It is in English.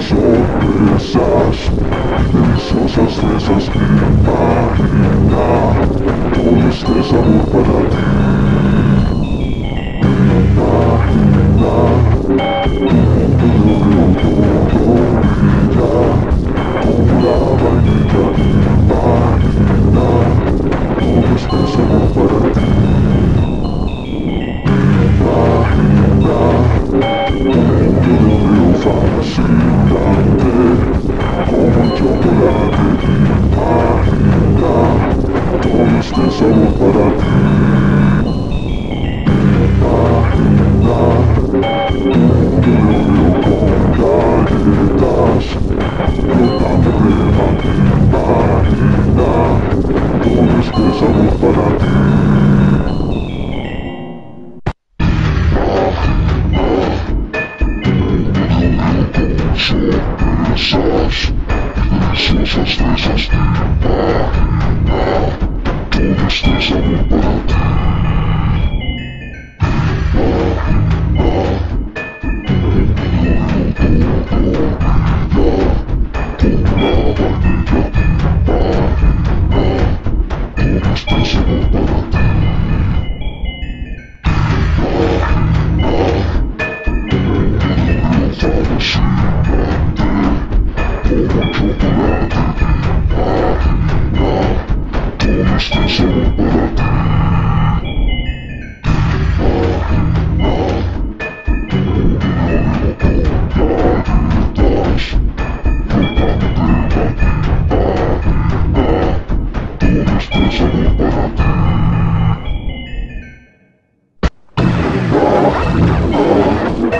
Sorpresas, esas fresas que imaginas سر می‌خورم